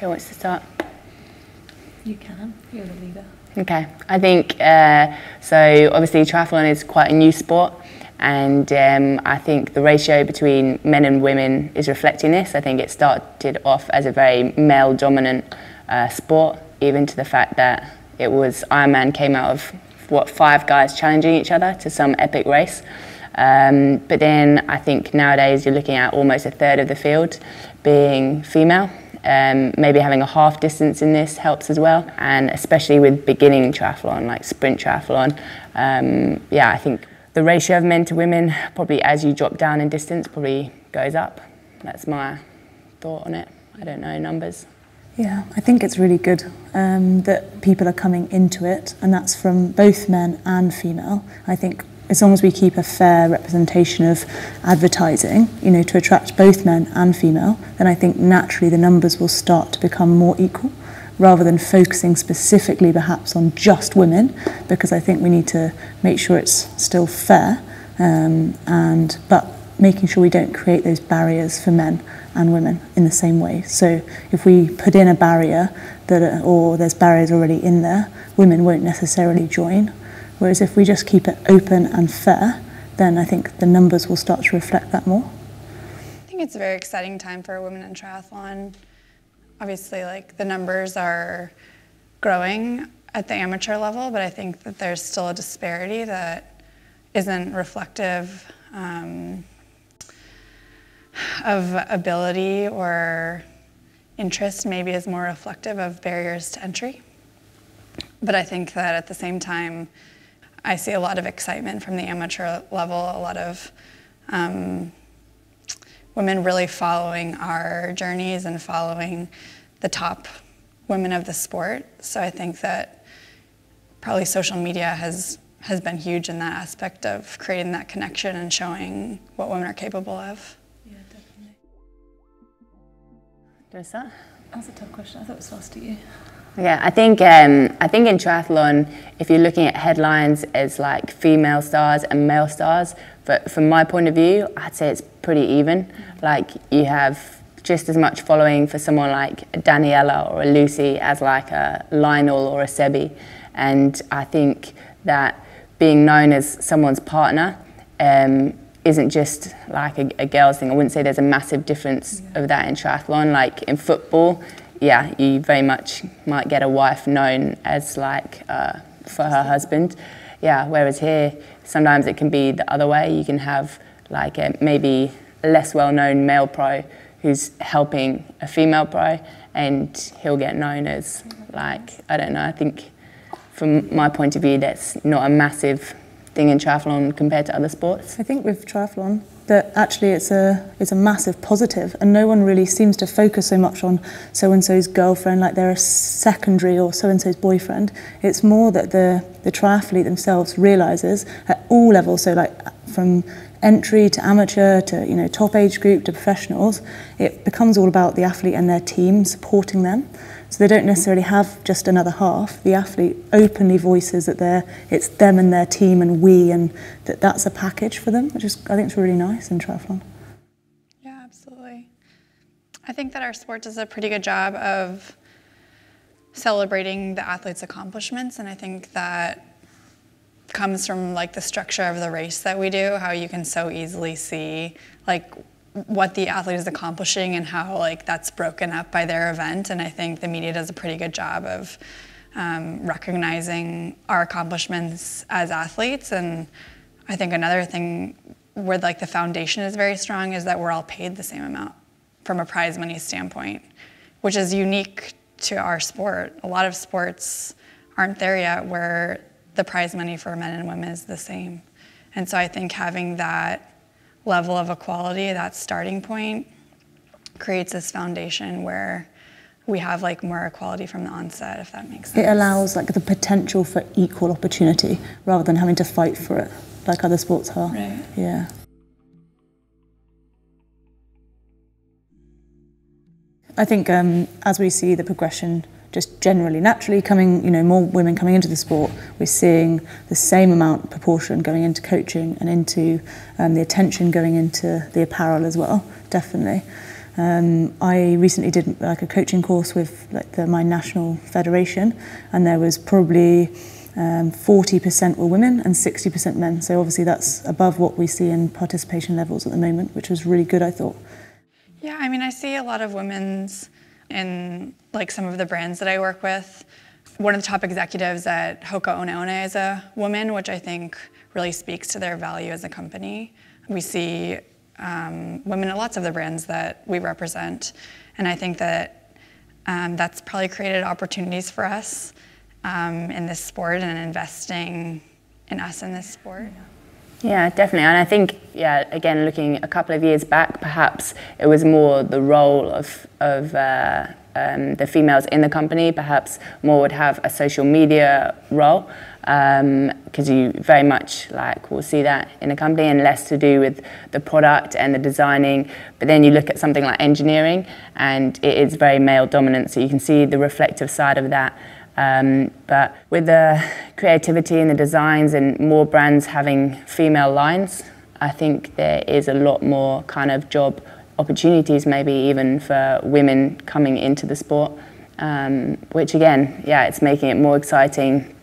Who wants to start? You can. You're the leader. Okay, I think uh, so. Obviously, triathlon is quite a new sport, and um, I think the ratio between men and women is reflecting this. I think it started off as a very male dominant uh, sport, even to the fact that it was Ironman came out of what five guys challenging each other to some epic race. Um, but then I think nowadays you're looking at almost a third of the field being female. Um, maybe having a half distance in this helps as well, and especially with beginning triathlon, like sprint triathlon. Um, yeah, I think the ratio of men to women, probably as you drop down in distance, probably goes up. That's my thought on it. I don't know numbers. Yeah, I think it's really good um, that people are coming into it, and that's from both men and female. I think as long as we keep a fair representation of advertising, you know, to attract both men and female, then I think naturally the numbers will start to become more equal rather than focusing specifically perhaps on just women because I think we need to make sure it's still fair um, and but making sure we don't create those barriers for men and women in the same way. So if we put in a barrier that, or there's barriers already in there, women won't necessarily join. Whereas if we just keep it open and fair, then I think the numbers will start to reflect that more. I think it's a very exciting time for women in triathlon. Obviously, like the numbers are growing at the amateur level, but I think that there's still a disparity that isn't reflective um, of ability or interest maybe is more reflective of barriers to entry. But I think that at the same time, I see a lot of excitement from the amateur level, a lot of um, women really following our journeys and following the top women of the sport. So I think that probably social media has has been huge in that aspect of creating that connection and showing what women are capable of. Yeah, definitely. Does that? That's a tough question. I thought it was asked to you. Yeah, I think um, I think in triathlon, if you're looking at headlines as like female stars and male stars, but from my point of view, I'd say it's pretty even. Like you have just as much following for someone like a Daniela or a Lucy as like a Lionel or a Sebi, and I think that being known as someone's partner um, isn't just like a, a girls thing. I wouldn't say there's a massive difference yeah. of that in triathlon. Like in football, yeah, you very much might get a wife known as like uh, for her husband. Yeah, whereas here, sometimes it can be the other way. You can have like a, maybe a less well-known male pro who's helping a female pro, and he'll get known as like I don't know. I think from my point of view, that's not a massive thing in triathlon compared to other sports? I think with triathlon that actually it's a it's a massive positive and no one really seems to focus so much on so and so's girlfriend like they're a secondary or so and so's boyfriend. It's more that the the triathlete themselves realizes at all levels so like from entry to amateur to you know top age group to professionals it becomes all about the athlete and their team supporting them so they don't necessarily have just another half. The athlete openly voices that they're, it's them and their team and we, and that that's a package for them, which is, I think it's really nice in triathlon. Yeah, absolutely. I think that our sport does a pretty good job of celebrating the athlete's accomplishments, and I think that comes from like the structure of the race that we do, how you can so easily see like what the athlete is accomplishing and how like that's broken up by their event. And I think the media does a pretty good job of um, recognizing our accomplishments as athletes. And I think another thing where like the foundation is very strong is that we're all paid the same amount from a prize money standpoint, which is unique to our sport. A lot of sports aren't there yet where the prize money for men and women is the same. And so I think having that level of equality, that starting point, creates this foundation where we have like more equality from the onset, if that makes sense. It allows like the potential for equal opportunity rather than having to fight for it like other sports are. Right. Yeah. I think um, as we see the progression just generally naturally coming, you know, more women coming into the sport, we're seeing the same amount proportion going into coaching and into um, the attention going into the apparel as well, definitely. Um, I recently did like a coaching course with like the, my national federation, and there was probably um, 40% were women and 60% men. So obviously that's above what we see in participation levels at the moment, which was really good, I thought. Yeah, I mean, I see a lot of women's in like some of the brands that I work with. One of the top executives at Hoka One One is a woman, which I think really speaks to their value as a company. We see um, women at lots of the brands that we represent, and I think that um, that's probably created opportunities for us um, in this sport and investing in us in this sport. Yeah, definitely. And I think, yeah, again, looking a couple of years back, perhaps it was more the role of, of uh, um, the females in the company. Perhaps more would have a social media role because um, you very much like will see that in a company and less to do with the product and the designing. But then you look at something like engineering and it is very male dominant, so you can see the reflective side of that. Um, but with the creativity and the designs and more brands having female lines, I think there is a lot more kind of job opportunities, maybe even for women coming into the sport. Um, which again, yeah, it's making it more exciting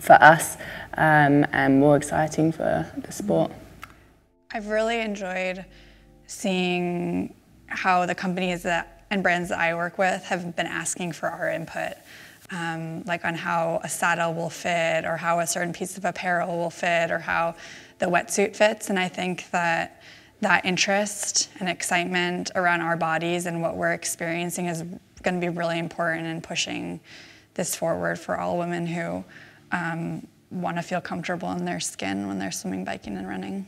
for us um, and more exciting for the sport. I've really enjoyed seeing how the companies that and brands that I work with have been asking for our input um, like on how a saddle will fit or how a certain piece of apparel will fit or how the wetsuit fits. And I think that that interest and excitement around our bodies and what we're experiencing is going to be really important in pushing this forward for all women who um, want to feel comfortable in their skin when they're swimming, biking, and running.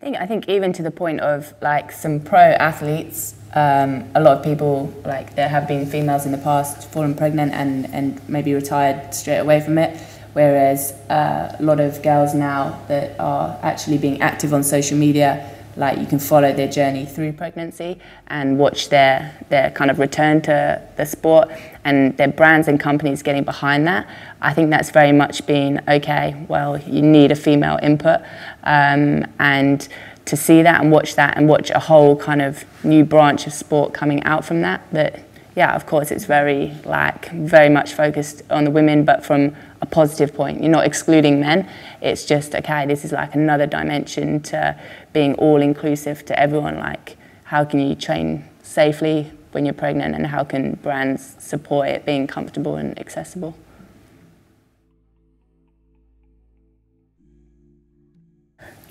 I think I think even to the point of like some pro athletes, um, a lot of people like there have been females in the past fallen pregnant and and maybe retired straight away from it. Whereas uh, a lot of girls now that are actually being active on social media, like you can follow their journey through pregnancy and watch their their kind of return to the sport and their brands and companies getting behind that. I think that's very much been okay. Well, you need a female input, um, and to see that and watch that and watch a whole kind of new branch of sport coming out from that. That yeah, of course, it's very like very much focused on the women, but from a positive point. You're not excluding men. It's just okay. This is like another dimension to being all inclusive to everyone. Like, how can you train safely when you're pregnant, and how can brands support it being comfortable and accessible?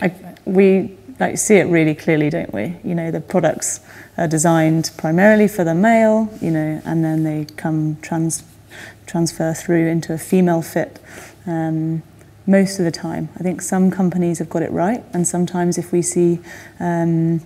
I, we like see it really clearly, don't we? You know, the products are designed primarily for the male, you know, and then they come trans transfer through into a female fit. Um, most of the time, I think some companies have got it right, and sometimes if we see um,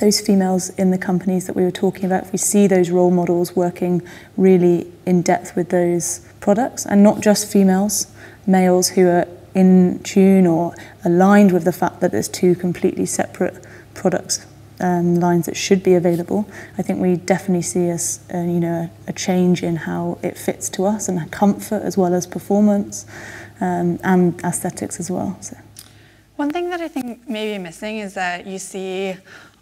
those females in the companies that we were talking about, if we see those role models working really in depth with those products, and not just females, males who are in tune or aligned with the fact that there's two completely separate products um, lines that should be available. I think we definitely see us, uh, you know, a, a change in how it fits to us and comfort as well as performance um, and aesthetics as well. So. One thing that I think may be missing is that you see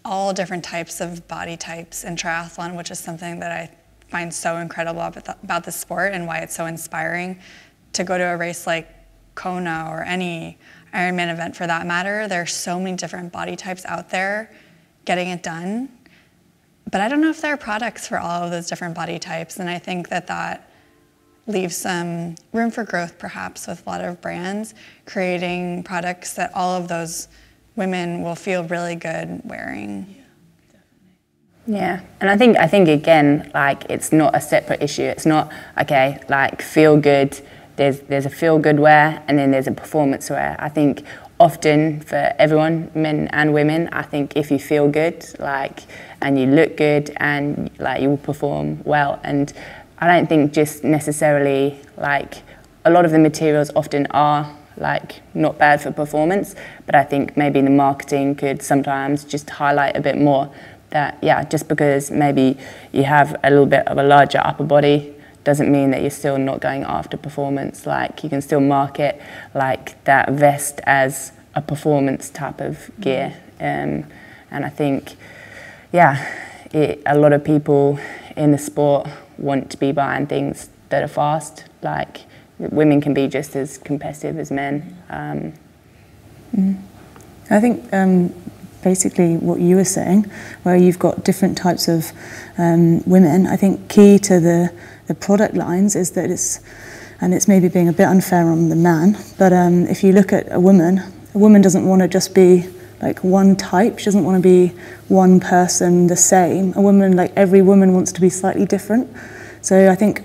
all different types of body types in triathlon, which is something that I find so incredible about the sport and why it's so inspiring to go to a race like Kona or any Ironman event for that matter, there are so many different body types out there getting it done. But I don't know if there are products for all of those different body types. And I think that that leaves some room for growth perhaps with a lot of brands creating products that all of those women will feel really good wearing. Yeah, and I think I think again, like it's not a separate issue. It's not okay, like feel good there's there's a feel good wear and then there's a performance wear. I think often for everyone, men and women, I think if you feel good, like and you look good and like you will perform well. And I don't think just necessarily like a lot of the materials often are like not bad for performance, but I think maybe the marketing could sometimes just highlight a bit more that yeah, just because maybe you have a little bit of a larger upper body doesn't mean that you're still not going after performance. Like you can still market like that vest as a performance type of gear. Um, and I think, yeah, it, a lot of people in the sport want to be buying things that are fast. Like women can be just as competitive as men. Um, mm. I think um, basically what you were saying, where you've got different types of um, women. I think key to the the product lines is that it's and it's maybe being a bit unfair on the man. But um, if you look at a woman, a woman doesn't want to just be like one type. She doesn't want to be one person the same. A woman, like every woman, wants to be slightly different. So I think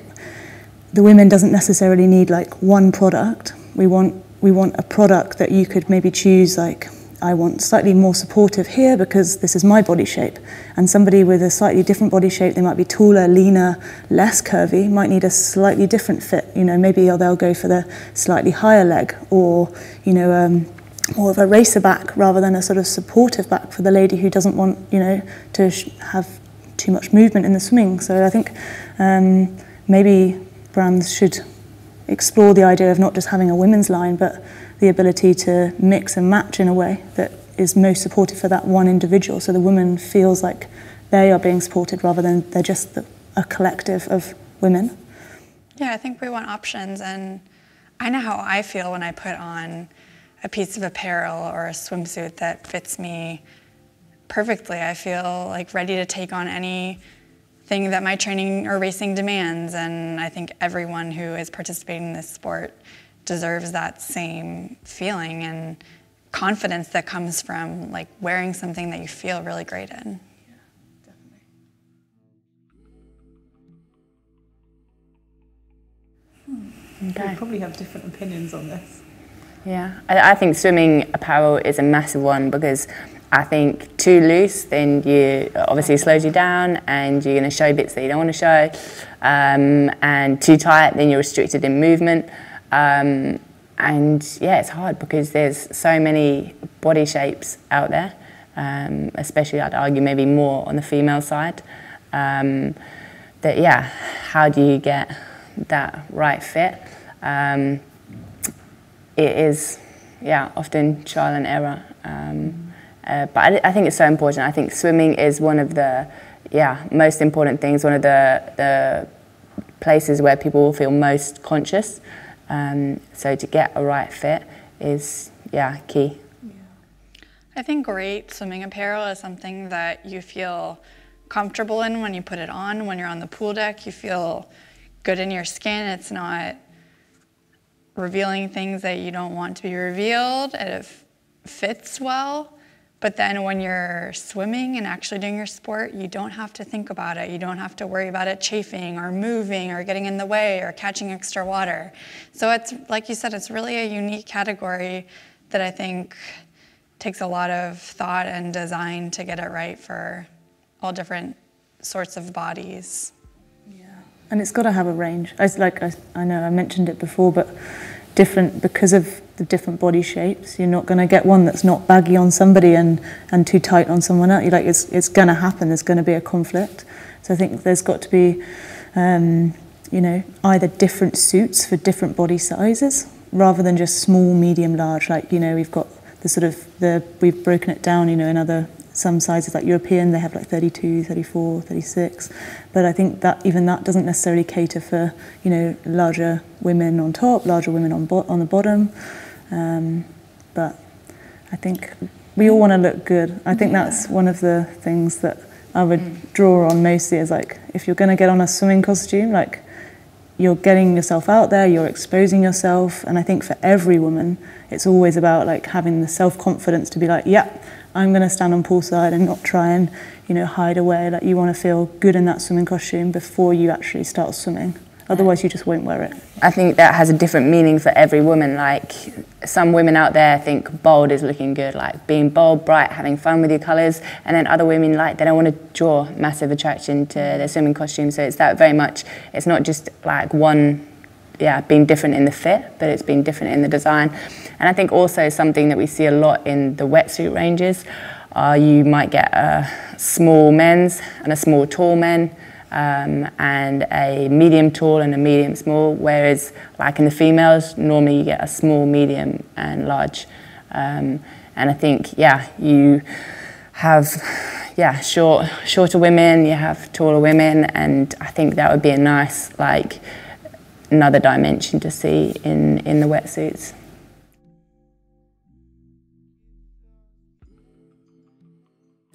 the women doesn't necessarily need like one product. We want we want a product that you could maybe choose like I want slightly more supportive here because this is my body shape. And somebody with a slightly different body shape, they might be taller, leaner, less curvy, might need a slightly different fit. You know, maybe they'll go for the slightly higher leg or, you know, um, more of a racer back rather than a sort of supportive back for the lady who doesn't want, you know, to have too much movement in the swimming. So I think um, maybe brands should explore the idea of not just having a women's line, but the ability to mix and match in a way that is most supportive for that one individual. So the woman feels like they are being supported rather than they're just the, a collective of women. Yeah, I think we want options. And I know how I feel when I put on a piece of apparel or a swimsuit that fits me perfectly. I feel like ready to take on any thing that my training or racing demands. And I think everyone who is participating in this sport deserves that same feeling and confidence that comes from like wearing something that you feel really great in. Hmm. Okay. We probably have different opinions on this. Yeah, I, I, think swimming apparel is a massive one because I think too loose, then you obviously slows you down and you're going to show bits that you don't want to show. Um, and too tight, then you're restricted in movement. Um, and yeah, it's hard because there's so many body shapes out there, um, especially I'd argue maybe more on the female side. Um, that yeah, how do you get that right fit? Um, it is yeah often trial and error, um, uh, but I, I, think it's so important. I think swimming is one of the yeah most important things. One of the the places where people will feel most conscious. Um, so to get a right fit is, yeah, key. I think great swimming apparel is something that you feel comfortable in when you put it on. When you're on the pool deck, you feel good in your skin. It's not revealing things that you don't want to be revealed. It fits well. But then when you're swimming and actually doing your sport, you don't have to think about it. You don't have to worry about it chafing or moving or getting in the way or catching extra water. So it's, like you said, it's really a unique category that I think takes a lot of thought and design to get it right for all different sorts of bodies. Yeah, and it's got to have a range. I, like I, I know I mentioned it before, but different because of the different body shapes. You're not going to get one that's not baggy on somebody and, and too tight on someone else. You're like, it's, it's going to happen. There's going to be a conflict. So I think there's got to be, um, you know, either different suits for different body sizes rather than just small, medium, large. Like, you know, we've got the sort of, the we've broken it down, you know, in other some sizes like European, they have like 32, 34, 36. But I think that even that doesn't necessarily cater for, you know, larger women on top, larger women on, on the bottom. Um, but I think we all want to look good. I think that's one of the things that I would mm. draw on mostly is like, if you're going to get on a swimming costume, like you're getting yourself out there, you're exposing yourself. And I think for every woman, it's always about like having the self-confidence to be like, yeah, I'm going to stand on poolside and not try and, you know, hide away. Like you want to feel good in that swimming costume before you actually start swimming. Otherwise, you just won't wear it. I think that has a different meaning for every woman. Like some women out there think bold is looking good, like being bold, bright, having fun with your colours, and then other women like they don't want to draw massive attraction to their swimming costume. So it's that very much. It's not just like one, yeah, being different in the fit, but it's been different in the design. And I think also something that we see a lot in the wetsuit ranges, uh, you might get a small men's and a small tall men. Um, and a medium tall and a medium small, whereas like in the females, normally you get a small, medium and large. Um, and I think, yeah, you have yeah, short, shorter women, you have taller women, and I think that would be a nice, like, another dimension to see in, in the wetsuits.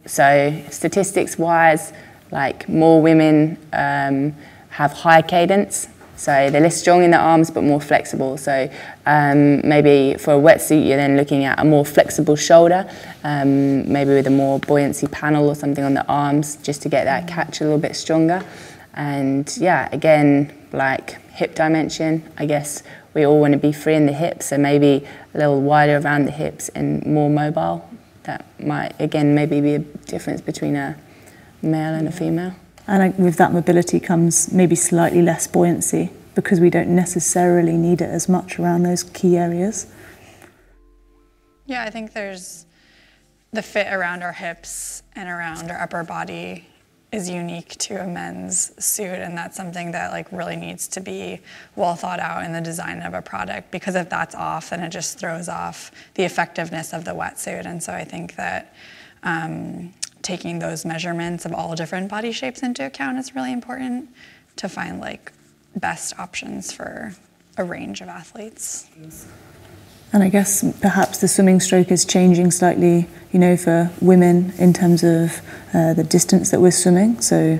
So statistics wise, like more women um, have higher cadence, so they're less strong in the arms but more flexible. So um, maybe for a wetsuit you're then looking at a more flexible shoulder, um, maybe with a more buoyancy panel or something on the arms just to get that catch a little bit stronger. And yeah, again, like hip dimension, I guess we all want to be free in the hips, so maybe a little wider around the hips and more mobile. That might, again, maybe be a difference between a male and a female. And with that mobility comes maybe slightly less buoyancy because we don't necessarily need it as much around those key areas. Yeah, I think there's the fit around our hips and around our upper body is unique to a men's suit and that's something that like really needs to be well thought out in the design of a product because if that's off then it just throws off the effectiveness of the wetsuit and so I think that um, taking those measurements of all different body shapes into account is really important to find like best options for a range of athletes. And I guess perhaps the swimming stroke is changing slightly, you know, for women in terms of uh, the distance that we're swimming. So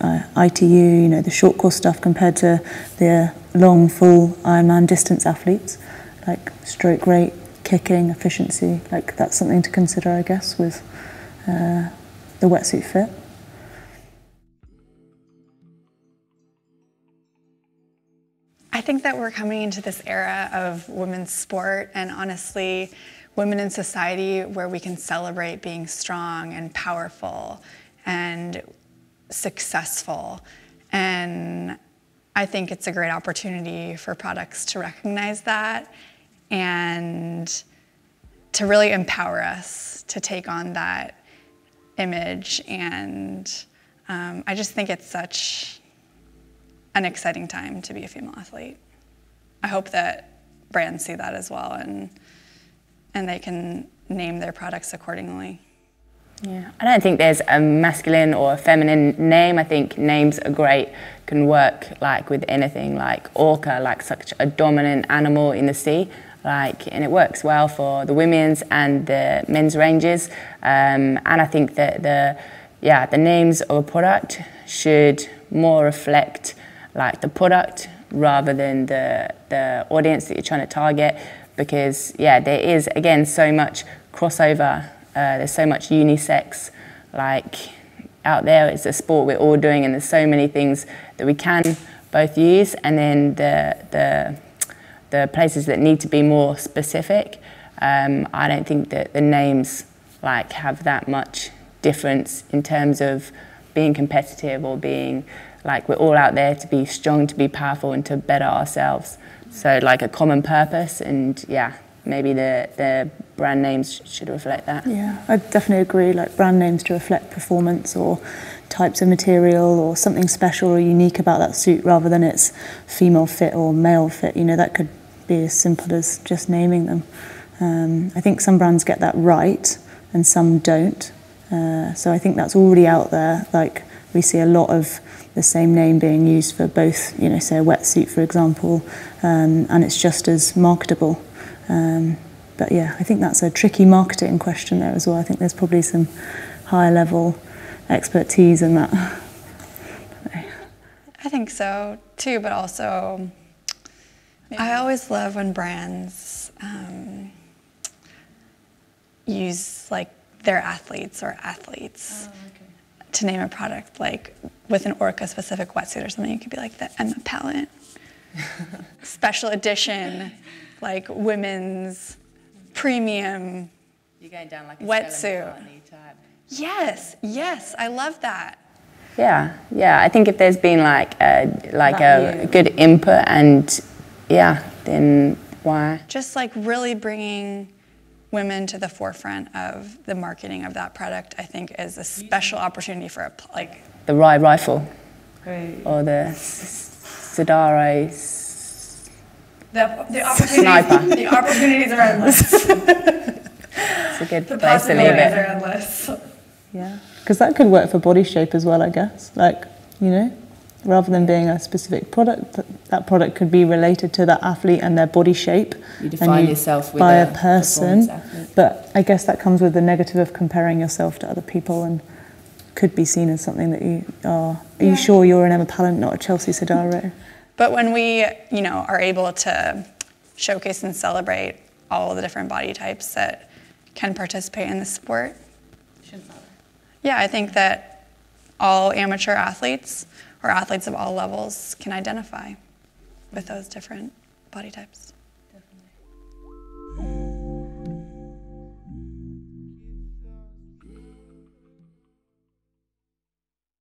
uh, ITU, you know, the short course stuff compared to the long, full Ironman distance athletes, like stroke rate, kicking, efficiency, like that's something to consider, I guess, with uh, the wetsuit fit. I think that we're coming into this era of women's sport and honestly, women in society where we can celebrate being strong and powerful and successful. And I think it's a great opportunity for products to recognize that and to really empower us to take on that image. And um, I just think it's such an exciting time to be a female athlete. I hope that brands see that as well and, and they can name their products accordingly. Yeah, I don't think there's a masculine or a feminine name. I think names are great, can work like with anything, like orca, like such a dominant animal in the sea like and it works well for the women's and the men's ranges um, and I think that the yeah the names of a product should more reflect like the product rather than the the audience that you're trying to target because yeah there is again so much crossover uh, there's so much unisex like out there. It's a sport we're all doing and there's so many things that we can both use and then the the the places that need to be more specific, um, I don't think that the names like have that much difference in terms of being competitive or being like we're all out there to be strong, to be powerful, and to better ourselves. So like a common purpose, and yeah, maybe the the brand names should reflect that. Yeah, I definitely agree. Like brand names to reflect performance or types of material or something special or unique about that suit, rather than it's female fit or male fit. You know, that could be as simple as just naming them. Um, I think some brands get that right and some don't. Uh, so I think that's already out there. Like we see a lot of the same name being used for both, you know, say a wetsuit, for example, um, and it's just as marketable. Um, but yeah, I think that's a tricky marketing question there as well. I think there's probably some higher level expertise in that. I think so too, but also I always love when brands um, use like their athletes or athletes oh, okay. To name a product. Like with an Orca specific wetsuit or something, you could be like the Emma Pallant special edition, like women's premium You're going down like a wetsuit. Yes, yes, I love that. Yeah, yeah. I think if there's been like a, like a good input and yeah, then why? Just like really bringing women to the forefront of the marketing of that product, I think is a special opportunity for a, like the Rye rifle or the Sodaro the, the opportunities, sniper. The opportunities are endless. it's a good the place to leave it. Are endless. Yeah, because that could work for body shape as well, I guess. Like, you know, rather than being a specific product, th- that product could be related to that athlete and their body shape. You and define yourself with by a a person. But I guess that comes with the negative of comparing yourself to other people and could be seen as something that you are. Are Yeah. you sure you're an Emma Pallant, not a Chelsea Sodaro? But when we, you know, are able to showcase and celebrate all the different body types that can participate in the sport, Shouldn't matter. yeah, I think that all amateur athletes or athletes of all levels can identify with those different body types.